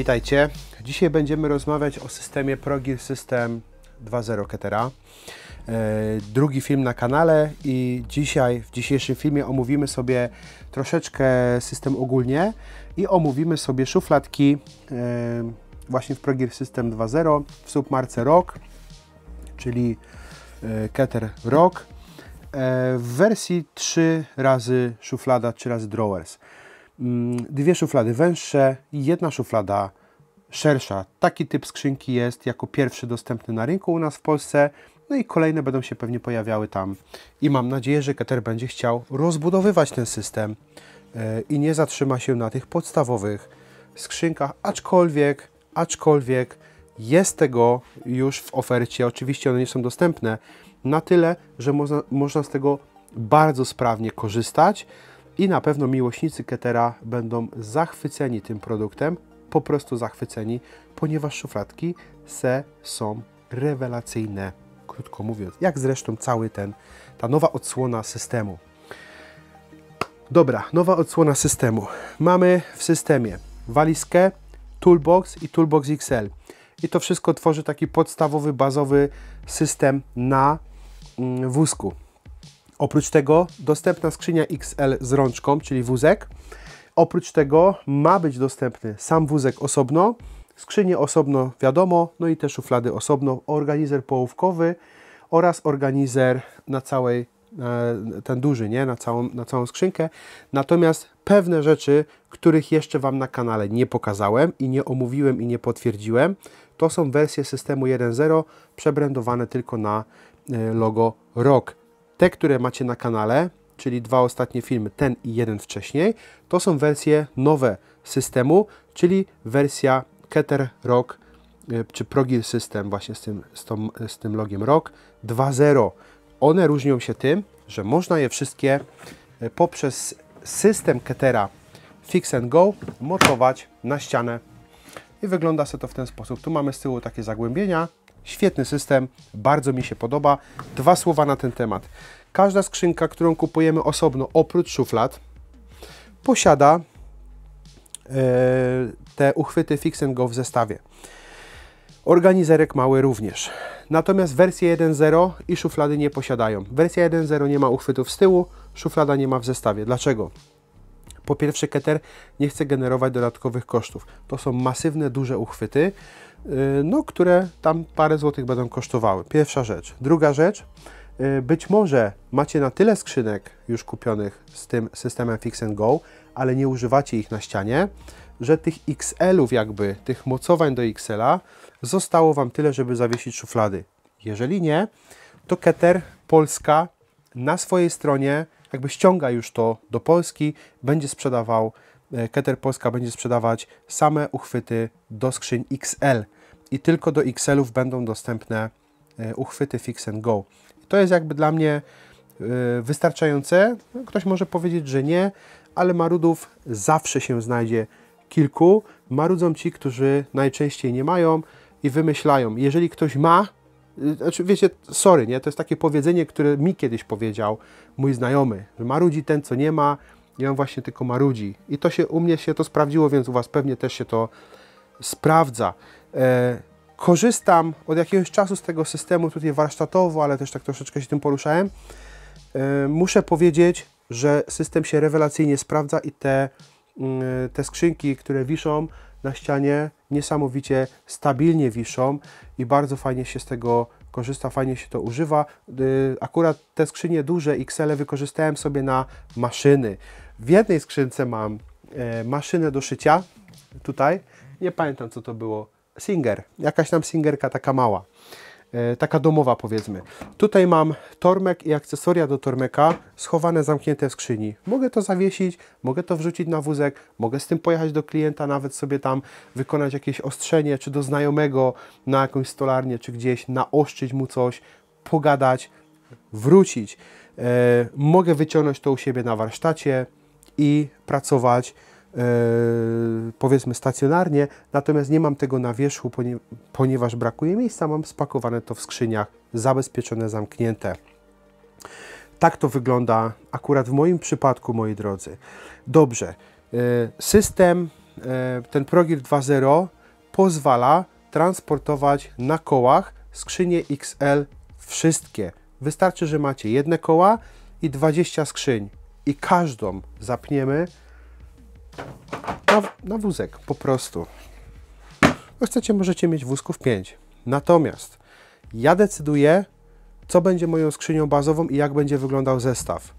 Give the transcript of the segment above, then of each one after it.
Witajcie. Dzisiaj będziemy rozmawiać o systemie ProGear System 2.0 Ketera. E, drugi film na kanale i dzisiaj, w dzisiejszym filmie omówimy sobie troszeczkę system ogólnie i omówimy sobie szufladki e, właśnie w ProGear System 2.0 w submarce ROG, czyli e, Keter ROG w wersji 3 razy szuflada, 3 razy drawers. Mm, dwie szuflady węższe i jedna szuflada szersza. Taki typ skrzynki jest jako pierwszy dostępny na rynku u nas w Polsce. No i kolejne będą się pewnie pojawiały tam. I mam nadzieję, że Keter będzie chciał rozbudowywać ten system e, i nie zatrzyma się na tych podstawowych skrzynkach, aczkolwiek, aczkolwiek jest tego już w ofercie. Oczywiście one nie są dostępne na tyle, że można, można z tego bardzo sprawnie korzystać i na pewno miłośnicy Ketera będą zachwyceni tym produktem, po prostu zachwyceni, ponieważ szufladki se są rewelacyjne, krótko mówiąc, jak zresztą cały ten, ta nowa odsłona systemu. Dobra, nowa odsłona systemu. Mamy w systemie walizkę, toolbox i toolbox XL. I to wszystko tworzy taki podstawowy, bazowy system na mm, wózku. Oprócz tego dostępna skrzynia XL z rączką, czyli wózek. Oprócz tego ma być dostępny sam wózek osobno, skrzynie osobno wiadomo, no i te szuflady osobno, organizer połówkowy oraz organizer na całej, ten duży, nie? Na, całą, na całą skrzynkę. Natomiast pewne rzeczy, których jeszcze Wam na kanale nie pokazałem i nie omówiłem i nie potwierdziłem, to są wersje systemu 1.0 przebrandowane tylko na e, logo ROG. Te, które macie na kanale, czyli dwa ostatnie filmy, ten i jeden wcześniej, to są wersje nowe systemu, czyli wersja Keter Rock e, czy Progil System właśnie z tym, z, tą, z tym logiem Rock 2.0. One różnią się tym, że można je wszystkie e, poprzez system Ketera Fix and Go montować na ścianę i wygląda się to w ten sposób. Tu mamy z tyłu takie zagłębienia, Świetny system, bardzo mi się podoba. Dwa słowa na ten temat. Każda skrzynka, którą kupujemy osobno, oprócz szuflad, posiada e, te uchwyty Fix Go w zestawie. Organizerek mały również. Natomiast wersje 1.0 i szuflady nie posiadają. Wersja 1.0 nie ma uchwytów z tyłu, szuflada nie ma w zestawie. Dlaczego? Po pierwsze, Keter nie chce generować dodatkowych kosztów. To są masywne, duże uchwyty, no, które tam parę złotych będą kosztowały. Pierwsza rzecz. Druga rzecz, y, być może macie na tyle skrzynek już kupionych z tym systemem Fix Go, ale nie używacie ich na ścianie, że tych XL-ów jakby, tych mocowań do XL-a zostało Wam tyle, żeby zawiesić szuflady. Jeżeli nie, to Keter Polska na swojej stronie jakby ściąga już to do Polski, będzie sprzedawał, e, Keter Polska będzie sprzedawać same uchwyty do skrzyń XL i tylko do XL-ów będą dostępne e, uchwyty Fix and Go. I to jest jakby dla mnie e, wystarczające. No, ktoś może powiedzieć, że nie, ale marudów zawsze się znajdzie kilku. Marudzą ci, którzy najczęściej nie mają i wymyślają. Jeżeli ktoś ma, znaczy, wiecie, sorry, nie? To jest takie powiedzenie, które mi kiedyś powiedział mój znajomy, że marudzi ten, co nie ma, ja on właśnie tylko marudzi. I to się u mnie się to sprawdziło, więc u Was pewnie też się to sprawdza. E, korzystam od jakiegoś czasu z tego systemu tutaj warsztatowo, ale też tak troszeczkę się tym poruszałem. E, muszę powiedzieć, że system się rewelacyjnie sprawdza i te, mm, te skrzynki, które wiszą na ścianie, niesamowicie stabilnie wiszą i bardzo fajnie się z tego korzysta, fajnie się to używa. Y, akurat te skrzynie duże XL wykorzystałem sobie na maszyny. W jednej skrzynce mam e, maszynę do szycia, tutaj, nie pamiętam co to było, Singer, jakaś tam Singerka taka mała. E, taka domowa powiedzmy. Tutaj mam tormek i akcesoria do tormeka schowane, zamknięte w skrzyni. Mogę to zawiesić, mogę to wrzucić na wózek, mogę z tym pojechać do klienta, nawet sobie tam wykonać jakieś ostrzenie, czy do znajomego na jakąś stolarnię, czy gdzieś, naoszczyć mu coś, pogadać, wrócić. E, mogę wyciągnąć to u siebie na warsztacie i pracować powiedzmy stacjonarnie, natomiast nie mam tego na wierzchu, ponieważ brakuje miejsca, mam spakowane to w skrzyniach, zabezpieczone, zamknięte. Tak to wygląda akurat w moim przypadku, moi drodzy. Dobrze, e, system e, ten Progir 2.0 pozwala transportować na kołach skrzynie XL wszystkie. Wystarczy, że macie jedne koła i 20 skrzyń i każdą zapniemy na, na wózek po prostu. No chcecie, możecie mieć wózków 5. Natomiast ja decyduję, co będzie moją skrzynią bazową i jak będzie wyglądał zestaw.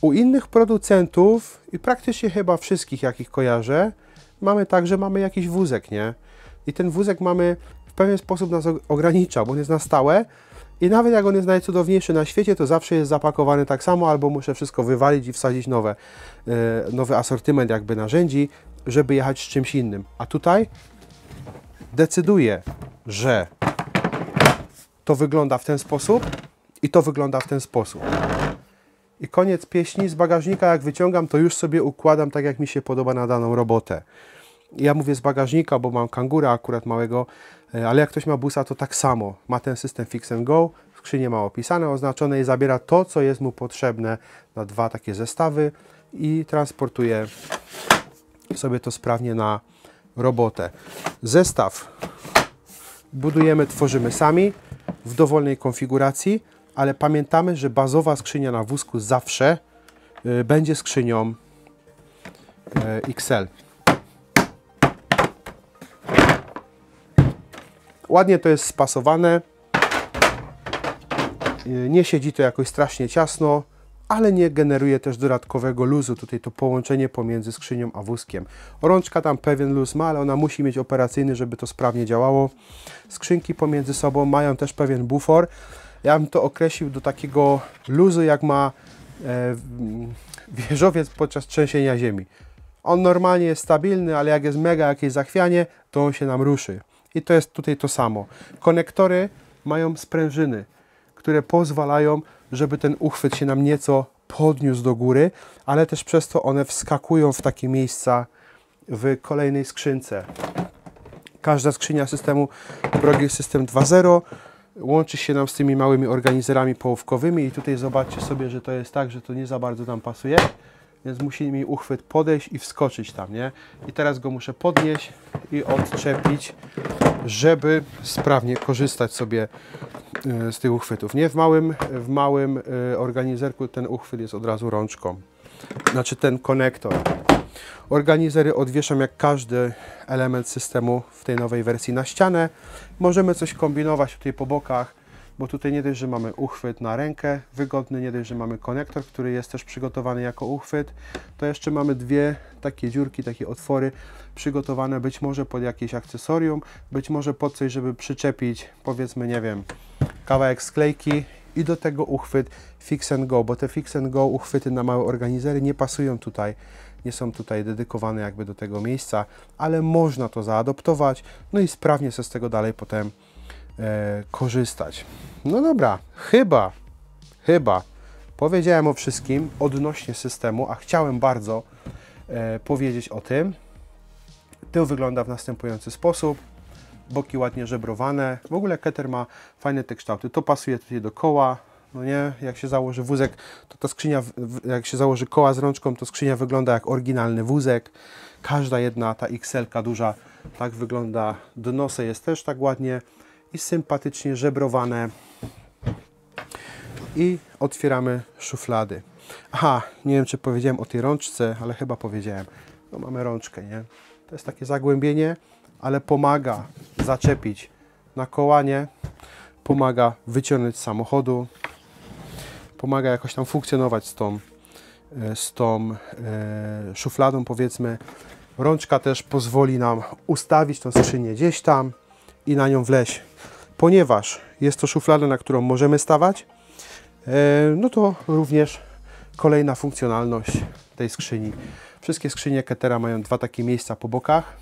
U innych producentów i praktycznie chyba wszystkich, jakich kojarzę, mamy tak, że mamy jakiś wózek, nie? I ten wózek mamy w pewien sposób nas ogranicza, bo on jest na stałe i nawet jak on jest najcudowniejszy na świecie, to zawsze jest zapakowany tak samo, albo muszę wszystko wywalić i wsadzić nowe, yy, nowy asortyment jakby narzędzi, żeby jechać z czymś innym. A tutaj decyduję, że to wygląda w ten sposób i to wygląda w ten sposób. I koniec pieśni z bagażnika, jak wyciągam, to już sobie układam tak, jak mi się podoba na daną robotę. Ja mówię z bagażnika, bo mam kangura akurat małego, e, ale jak ktoś ma busa, to tak samo. Ma ten system Fix and Go, skrzynię ma opisane, oznaczone i zabiera to, co jest mu potrzebne na dwa takie zestawy i transportuje sobie to sprawnie na robotę. Zestaw budujemy, tworzymy sami w dowolnej konfiguracji, ale pamiętamy, że bazowa skrzynia na wózku zawsze y, będzie skrzynią y, XL. Ładnie to jest spasowane. Y, nie siedzi to jakoś strasznie ciasno ale nie generuje też dodatkowego luzu. Tutaj to połączenie pomiędzy skrzynią a wózkiem. Rączka tam pewien luz ma, ale ona musi mieć operacyjny, żeby to sprawnie działało. Skrzynki pomiędzy sobą mają też pewien bufor. Ja bym to określił do takiego luzu, jak ma e, wieżowiec podczas trzęsienia ziemi. On normalnie jest stabilny, ale jak jest mega jakieś zachwianie, to on się nam ruszy. I to jest tutaj to samo. Konektory mają sprężyny, które pozwalają żeby ten uchwyt się nam nieco podniósł do góry, ale też przez to one wskakują w takie miejsca w kolejnej skrzynce. Każda skrzynia systemu Brogir System 2.0 łączy się nam z tymi małymi organizerami połówkowymi i tutaj zobaczcie sobie, że to jest tak, że to nie za bardzo nam pasuje, więc musi mi uchwyt podejść i wskoczyć tam, nie? I teraz go muszę podnieść i odczepić, żeby sprawnie korzystać sobie E, z tych uchwytów. Nie w małym, w małym e, organizerku ten uchwyt jest od razu rączką. Znaczy ten konektor. Organizery odwieszam jak każdy element systemu w tej nowej wersji na ścianę. Możemy coś kombinować tutaj po bokach, bo tutaj nie dość, że mamy uchwyt na rękę wygodny, nie dość, że mamy konektor, który jest też przygotowany jako uchwyt, to jeszcze mamy dwie takie dziurki, takie otwory przygotowane być może pod jakieś akcesorium, być może pod coś, żeby przyczepić powiedzmy, nie wiem, kawałek sklejki i do tego uchwyt Fix and Go, bo te Fix and Go uchwyty na małe organizery nie pasują tutaj, nie są tutaj dedykowane jakby do tego miejsca, ale można to zaadoptować, no i sprawnie sobie z tego dalej potem e, korzystać. No dobra, chyba, chyba powiedziałem o wszystkim odnośnie systemu, a chciałem bardzo e, powiedzieć o tym. Tył wygląda w następujący sposób boki ładnie żebrowane. W ogóle Keter ma fajne te kształty. To pasuje tutaj do koła, no nie? Jak się założy wózek, to ta skrzynia, jak się założy koła z rączką, to skrzynia wygląda jak oryginalny wózek. Każda jedna, ta XL-ka duża, tak wygląda. Dnosy jest też tak ładnie i sympatycznie żebrowane. I otwieramy szuflady. Aha, nie wiem czy powiedziałem o tej rączce, ale chyba powiedziałem. No mamy rączkę, nie? To jest takie zagłębienie ale pomaga zaczepić na kołanie, pomaga wyciągnąć z samochodu, pomaga jakoś tam funkcjonować z tą, e, z tą e, szufladą powiedzmy. Rączka też pozwoli nam ustawić tą skrzynię gdzieś tam i na nią wleźć. Ponieważ jest to szuflada, na którą możemy stawać, e, no to również kolejna funkcjonalność tej skrzyni. Wszystkie skrzynie Ketera mają dwa takie miejsca po bokach,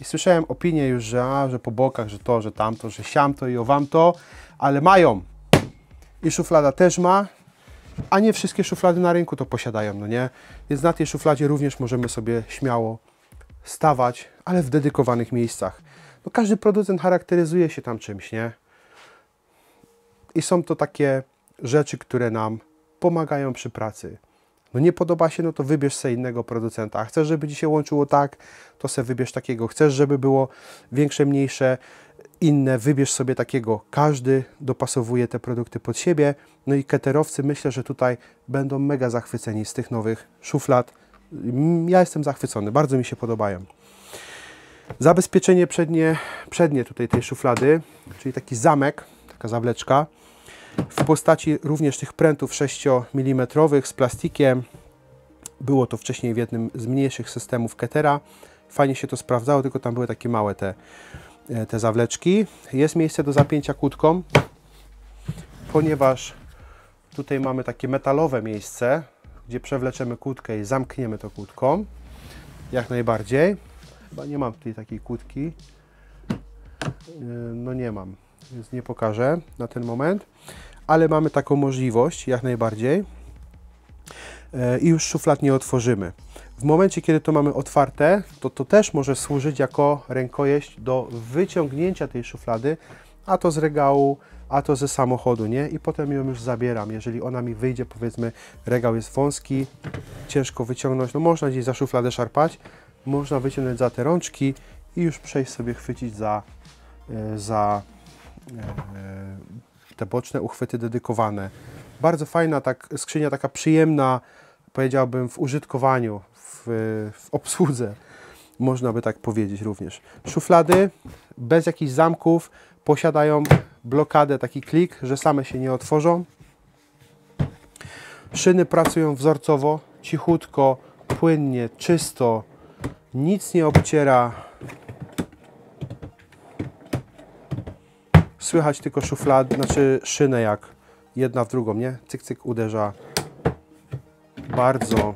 i słyszałem opinie już, że, a, że po bokach, że to, że tamto, że siamto i owamto, ale mają. I szuflada też ma, a nie wszystkie szuflady na rynku to posiadają, no nie? Więc na tej szufladzie również możemy sobie śmiało stawać, ale w dedykowanych miejscach. No każdy producent charakteryzuje się tam czymś, nie? I są to takie rzeczy, które nam pomagają przy pracy No nie podoba się, no to wybierz sobie innego producenta. Chcesz, żeby Ci się łączyło tak, to sobie wybierz takiego. Chcesz, żeby było większe, mniejsze, inne, wybierz sobie takiego. Każdy dopasowuje te produkty pod siebie. No i keterowcy myślę, że tutaj będą mega zachwyceni z tych nowych szuflad. Ja jestem zachwycony, bardzo mi się podobają. Zabezpieczenie przednie, przednie tutaj tej szuflady, czyli taki zamek, taka zawleczka w postaci również tych prętów 6 mm z plastikiem. Było to wcześniej w jednym z mniejszych systemów Ketera. Fajnie się to sprawdzało, tylko tam były takie małe te, e, te zawleczki. Jest miejsce do zapięcia kłódką, ponieważ tutaj mamy takie metalowe miejsce, gdzie przewleczemy kłódkę i zamkniemy to kłódką. Jak najbardziej. Chyba nie mam tutaj takiej kłódki. E, no nie mam, więc nie pokażę na ten moment ale mamy taką możliwość jak najbardziej e, i już szuflad nie otworzymy. W momencie, kiedy to mamy otwarte, to to też może służyć jako rękojeść do wyciągnięcia tej szuflady, a to z regału, a to ze samochodu, nie? I potem ją już zabieram. Jeżeli ona mi wyjdzie, powiedzmy, regał jest wąski, ciężko wyciągnąć, no można gdzieś za szufladę szarpać, można wyciągnąć za te rączki i już przejść sobie, chwycić za, e, za te boczne uchwyty dedykowane. Bardzo fajna tak, skrzynia, taka przyjemna, powiedziałbym, w użytkowaniu, w, w obsłudze, można by tak powiedzieć również. Szuflady bez jakichś zamków posiadają blokadę, taki klik, że same się nie otworzą. Szyny pracują wzorcowo, cichutko, płynnie, czysto, nic nie obciera Słychać tylko szuflad, znaczy szynę jak jedna w drugą, nie? Cyk, cyk uderza. Bardzo,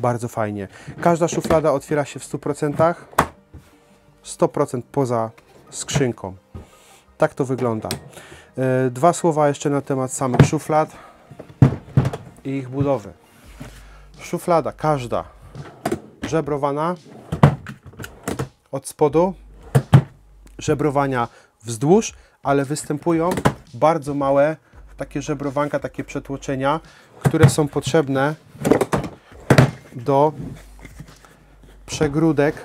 bardzo fajnie. Każda szuflada otwiera się w 100%. 100% poza skrzynką. Tak to wygląda. E, dwa słowa jeszcze na temat samych szuflad i ich budowy. Szuflada, każda żebrowana od spodu, żebrowania wzdłuż, ale występują bardzo małe takie żebrowanka, takie przetłoczenia, które są potrzebne do przegródek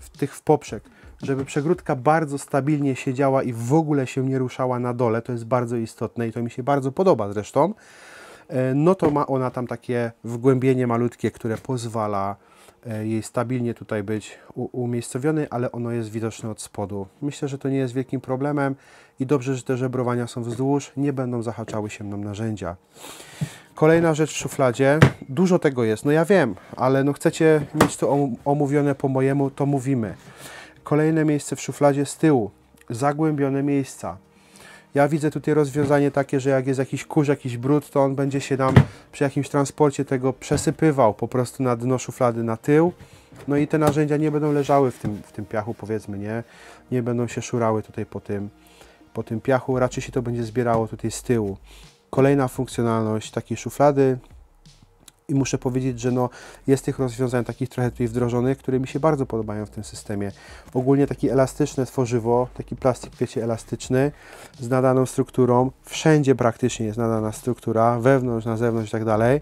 w tych w poprzek. Żeby przegródka bardzo stabilnie siedziała i w ogóle się nie ruszała na dole, to jest bardzo istotne i to mi się bardzo podoba zresztą, e, no to ma ona tam takie wgłębienie malutkie, które pozwala jej stabilnie tutaj być umiejscowiony, ale ono jest widoczne od spodu. Myślę, że to nie jest wielkim problemem i dobrze, że te żebrowania są wzdłuż, nie będą zahaczały się nam narzędzia. Kolejna rzecz w szufladzie, dużo tego jest, no ja wiem, ale no chcecie mieć to omówione po mojemu, to mówimy. Kolejne miejsce w szufladzie z tyłu, zagłębione miejsca. Ja widzę tutaj rozwiązanie takie, że jak jest jakiś kurz, jakiś brud, to on będzie się nam przy jakimś transporcie tego przesypywał po prostu na dno szuflady na tył. No i te narzędzia nie będą leżały w tym, w tym piachu, powiedzmy, nie? Nie będą się szurały tutaj po tym, po tym piachu, raczej się to będzie zbierało tutaj z tyłu. Kolejna funkcjonalność takiej szuflady i muszę powiedzieć, że no, jest tych rozwiązań takich trochę tutaj wdrożonych, które mi się bardzo podobają w tym systemie. Ogólnie taki elastyczne tworzywo, taki plastik, wiecie, elastyczny, z nadaną strukturą. Wszędzie praktycznie jest nadana struktura, wewnątrz, na zewnątrz i tak dalej.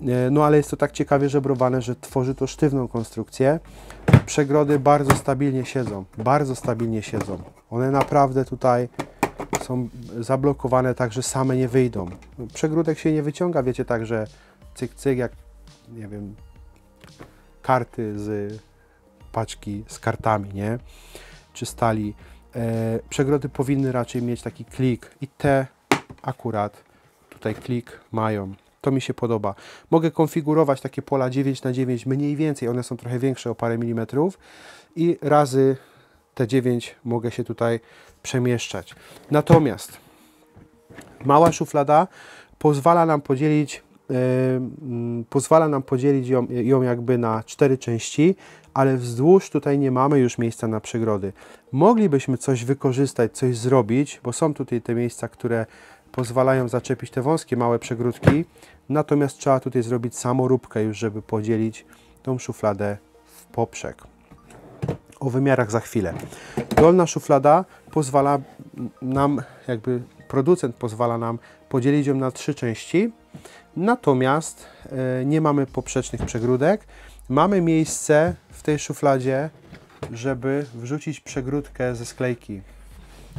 E, no ale jest to tak ciekawie żebrowane, że tworzy to sztywną konstrukcję. Przegrody bardzo stabilnie siedzą, bardzo stabilnie siedzą. One naprawdę tutaj są zablokowane tak, że same nie wyjdą. Przegródek się nie wyciąga, wiecie, tak, że cyk, cyk, jak nie wiem, karty z paczki z kartami, nie? Czy stali. E, przegrody powinny raczej mieć taki klik i te akurat tutaj klik mają. To mi się podoba. Mogę konfigurować takie pola 9 na 9 mniej więcej, one są trochę większe o parę milimetrów i razy te 9 mogę się tutaj przemieszczać. Natomiast mała szuflada pozwala nam podzielić pozwala nam podzielić ją, ją jakby na cztery części, ale wzdłuż tutaj nie mamy już miejsca na przegrody. Moglibyśmy coś wykorzystać, coś zrobić, bo są tutaj te miejsca, które pozwalają zaczepić te wąskie małe przegródki, natomiast trzeba tutaj zrobić samoróbkę już, żeby podzielić tą szufladę w poprzek. O wymiarach za chwilę. Dolna szuflada pozwala nam, jakby producent pozwala nam podzielić ją na trzy części. Natomiast e, nie mamy poprzecznych przegródek. Mamy miejsce w tej szufladzie, żeby wrzucić przegródkę ze sklejki.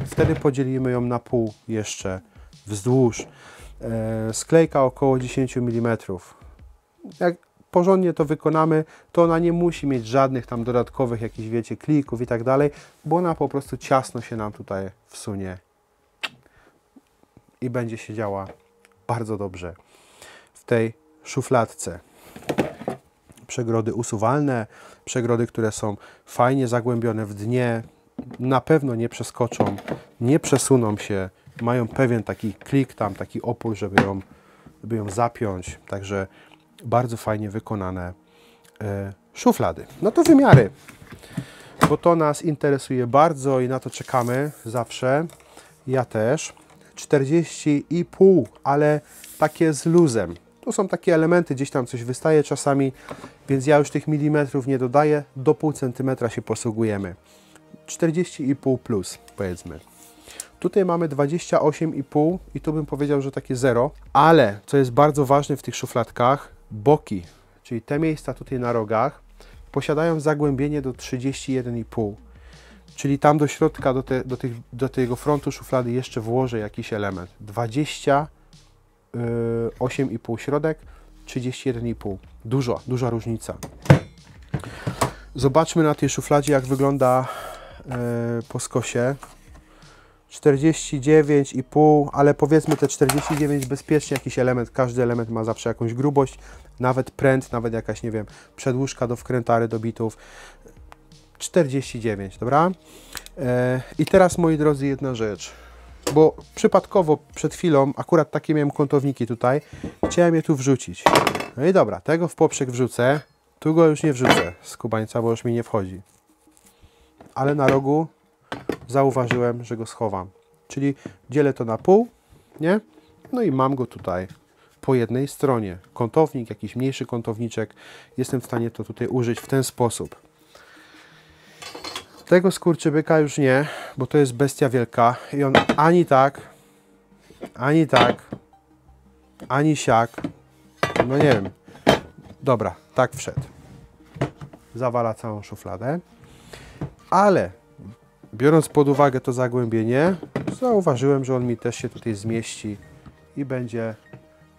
Wtedy podzielimy ją na pół jeszcze wzdłuż. E, sklejka około 10 mm. Jak porządnie to wykonamy, to ona nie musi mieć żadnych tam dodatkowych jakichś, wiecie, klików i tak dalej, bo ona po prostu ciasno się nam tutaj wsunie i będzie się działa bardzo dobrze w tej szufladce. Przegrody usuwalne, przegrody, które są fajnie zagłębione w dnie, na pewno nie przeskoczą, nie przesuną się, mają pewien taki klik tam, taki opór, żeby ją, żeby ją zapiąć. Także bardzo fajnie wykonane e, szuflady. No to wymiary, bo to nas interesuje bardzo i na to czekamy zawsze. Ja też. 40,5, ale takie z luzem. Tu są takie elementy, gdzieś tam coś wystaje czasami, więc ja już tych milimetrów nie dodaję, do pół centymetra się posługujemy. 40,5 plus, powiedzmy. Tutaj mamy 28,5 i tu bym powiedział, że takie 0, ale co jest bardzo ważne w tych szufladkach, boki, czyli te miejsca tutaj na rogach, posiadają zagłębienie do 31,5 czyli tam do środka, do, te, do, tych, do tego frontu szuflady jeszcze włożę jakiś element. 20, yy, 8,5 środek, 31,5. Dużo, duża różnica. Zobaczmy na tej szufladzie, jak wygląda yy, po skosie. 49,5, ale powiedzmy te 49 bezpiecznie jakiś element, każdy element ma zawsze jakąś grubość, nawet pręt, nawet jakaś, nie wiem, przedłużka do wkrętary, do bitów. 49, dobra? E, I teraz, moi drodzy, jedna rzecz, bo przypadkowo przed chwilą, akurat takie miałem kątowniki tutaj, chciałem je tu wrzucić. No i dobra, tego w poprzek wrzucę, tu go już nie wrzucę z kubańca, bo już mi nie wchodzi. Ale na rogu zauważyłem, że go schowam. Czyli dzielę to na pół, nie? No i mam go tutaj po jednej stronie. Kątownik, jakiś mniejszy kątowniczek. Jestem w stanie to tutaj użyć w ten sposób. Tego skurczybyka już nie, bo to jest bestia wielka i on ani tak, ani tak, ani siak, no nie wiem. Dobra, tak wszedł. Zawala całą szufladę. Ale biorąc pod uwagę to zagłębienie, zauważyłem, że on mi też się tutaj zmieści i będzie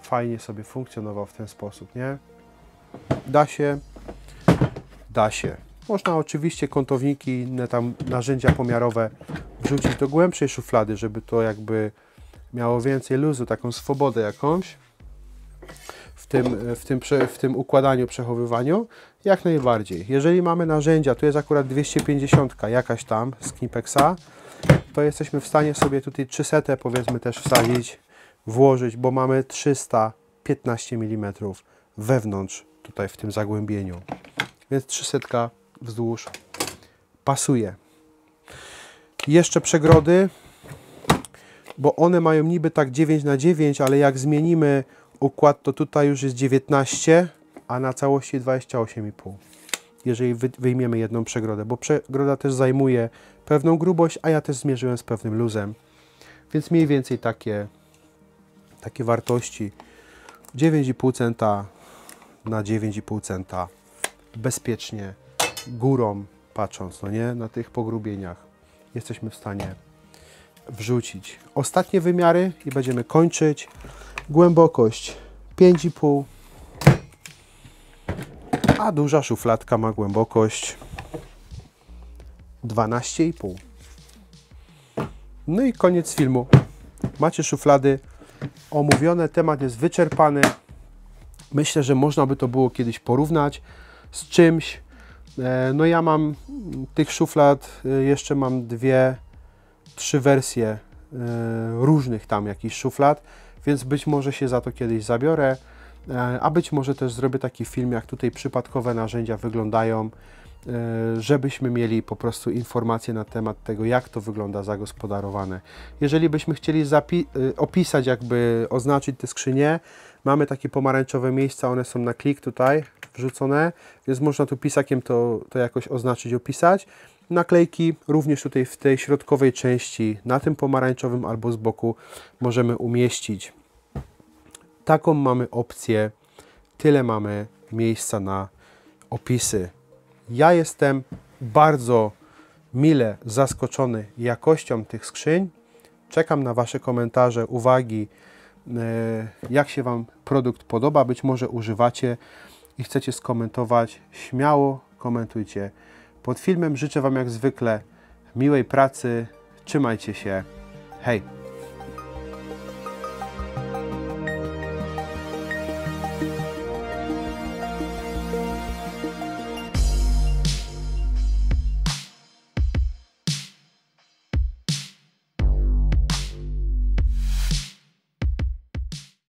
fajnie sobie funkcjonował w ten sposób, nie? Da się, da się. Można oczywiście kątowniki, inne tam narzędzia pomiarowe wrzucić do głębszej szuflady, żeby to jakby miało więcej luzu, taką swobodę jakąś w tym, w tym, w tym układaniu, przechowywaniu, jak najbardziej. Jeżeli mamy narzędzia, tu jest akurat 250 jakaś tam z Knipexa, to jesteśmy w stanie sobie tutaj 300 powiedzmy też wsadzić, włożyć, bo mamy 315 mm wewnątrz tutaj w tym zagłębieniu. Więc 300 wzdłuż pasuje. Jeszcze przegrody, bo one mają niby tak 9 na 9, ale jak zmienimy układ, to tutaj już jest 19, a na całości 28,5. Jeżeli wyjmiemy jedną przegrodę, bo przegroda też zajmuje pewną grubość, a ja też zmierzyłem z pewnym luzem. Więc mniej więcej takie, takie wartości 9,5 centa na 9,5 centa bezpiecznie górą patrząc, no nie, na tych pogrubieniach jesteśmy w stanie wrzucić. Ostatnie wymiary i będziemy kończyć. Głębokość 5,5 a duża szufladka ma głębokość 12,5 no i koniec filmu. Macie szuflady omówione, temat jest wyczerpany. Myślę, że można by to było kiedyś porównać z czymś, no ja mam tych szuflad, e, jeszcze mam dwie, trzy wersje e, różnych tam jakichś szuflad, więc być może się za to kiedyś zabiorę, a być może też zrobię taki film, jak tutaj przypadkowe narzędzia wyglądają, żebyśmy mieli po prostu informacje na temat tego, jak to wygląda zagospodarowane. Jeżeli byśmy chcieli opisać, jakby oznaczyć te skrzynie, mamy takie pomarańczowe miejsca, one są na klik tutaj, wrzucone, więc można tu pisakiem to, to jakoś oznaczyć, opisać. Naklejki również tutaj w tej środkowej części, na tym pomarańczowym albo z boku możemy umieścić. Taką mamy opcję, tyle mamy miejsca na opisy. Ja jestem bardzo mile zaskoczony jakością tych skrzyń. Czekam na Wasze komentarze, uwagi, e, jak się Wam produkt podoba. Być może używacie i chcecie skomentować. Śmiało komentujcie pod filmem. Życzę Wam jak zwykle miłej pracy. Trzymajcie się. Hej!